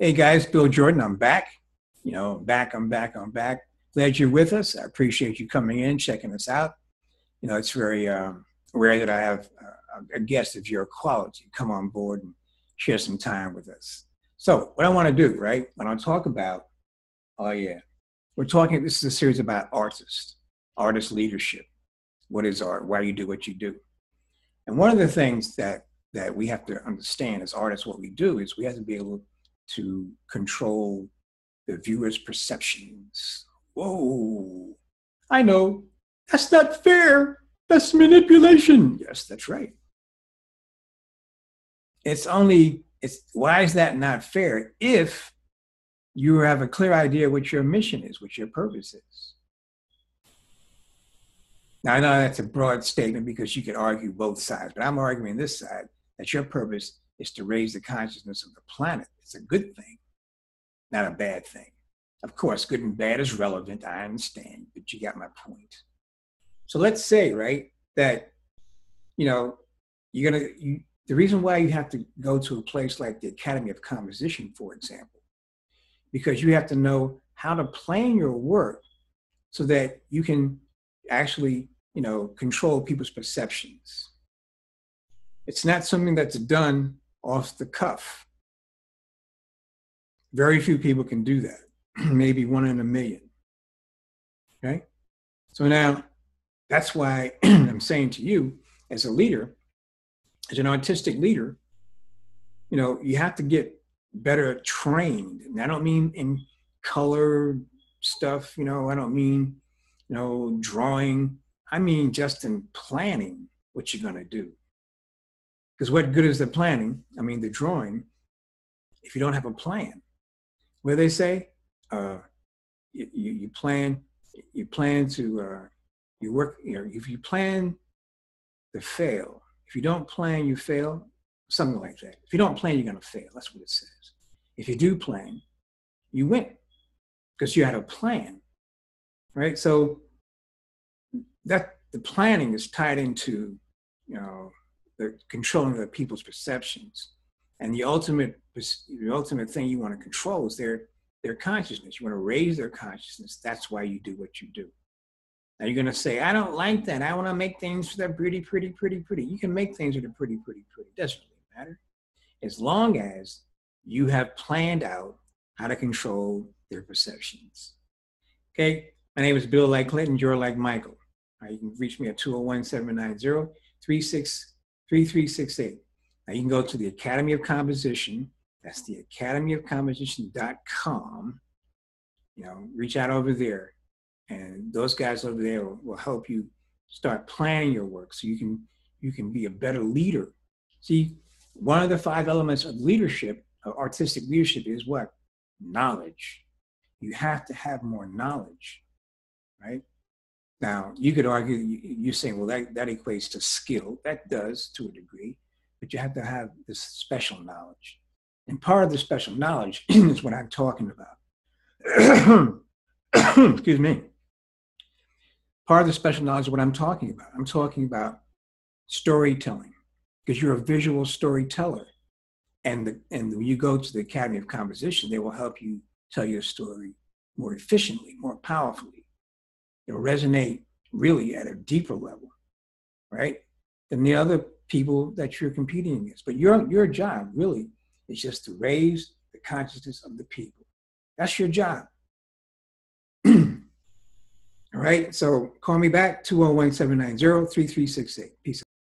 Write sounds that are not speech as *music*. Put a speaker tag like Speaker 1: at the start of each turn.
Speaker 1: Hey guys, Bill Jordan. I'm back. You know, back, I'm back, I'm back. Glad you're with us. I appreciate you coming in, checking us out. You know, it's very um, rare that I have a guest of your quality come on board and share some time with us. So, what I want to do, right, when I talk about, oh yeah, we're talking, this is a series about artists, artist leadership. What is art? Why do you do what you do? And one of the things that that we have to understand as artists, what we do is we have to be able to control the viewer's perceptions. Whoa, I know, that's not fair. That's manipulation. Yes, that's right. It's only, it's why is that not fair if you have a clear idea what your mission is, what your purpose is. Now, I know that's a broad statement because you could argue both sides, but I'm arguing this side that your purpose is to raise the consciousness of the planet. It's a good thing, not a bad thing. Of course, good and bad is relevant, I understand, but you got my point. So let's say, right, that, you know, you're gonna, you, the reason why you have to go to a place like the Academy of Composition, for example, because you have to know how to plan your work so that you can actually, you know, control people's perceptions. It's not something that's done off the cuff. Very few people can do that, *clears throat* maybe one in a million. Okay? So now that's why *clears throat* I'm saying to you, as a leader, as an artistic leader, you know, you have to get better trained. And I don't mean in color stuff, you know, I don't mean, you know, drawing. I mean just in planning what you're going to do. Because what good is the planning? I mean, the drawing, if you don't have a plan. Where they say, uh, you, you, plan, you plan to, uh, you work, you know, if you plan to fail, if you don't plan, you fail, something like that. If you don't plan, you're going to fail. That's what it says. If you do plan, you win because you had a plan, right? So that the planning is tied into, you know, the controlling of people's perceptions. And the ultimate, the ultimate thing you want to control is their, their consciousness. You want to raise their consciousness. That's why you do what you do. Now you're going to say, I don't like that. I want to make things that are pretty, pretty, pretty, pretty. You can make things that are pretty, pretty, pretty. It doesn't really matter. As long as you have planned out how to control their perceptions. Okay, my name is Bill like Clinton, you're like Michael. Right, you can reach me at 201 790 3368. Now you can go to the Academy of Composition. That's the academyofcomposition.com. You know, reach out over there. And those guys over there will, will help you start planning your work so you can you can be a better leader. See, one of the five elements of leadership, of artistic leadership, is what? Knowledge. You have to have more knowledge, right? Now, you could argue, you're saying, well, that, that equates to skill. That does to a degree, but you have to have this special knowledge. And part of the special knowledge *clears throat* is what I'm talking about. *clears throat* Excuse me. Part of the special knowledge is what I'm talking about. I'm talking about storytelling because you're a visual storyteller. And, the, and when you go to the Academy of Composition, they will help you tell your story more efficiently, more powerfully it'll resonate really at a deeper level, right? Than the other people that you're competing against. But your your job really is just to raise the consciousness of the people. That's your job. *clears throat* All right. So call me back 201 790 3368. Peace out.